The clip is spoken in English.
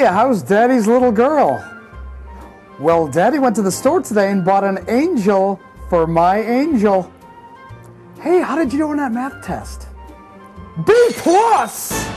Hey, how's Daddy's little girl? Well, Daddy went to the store today and bought an angel for my angel. Hey, how did you do on that math test? B plus!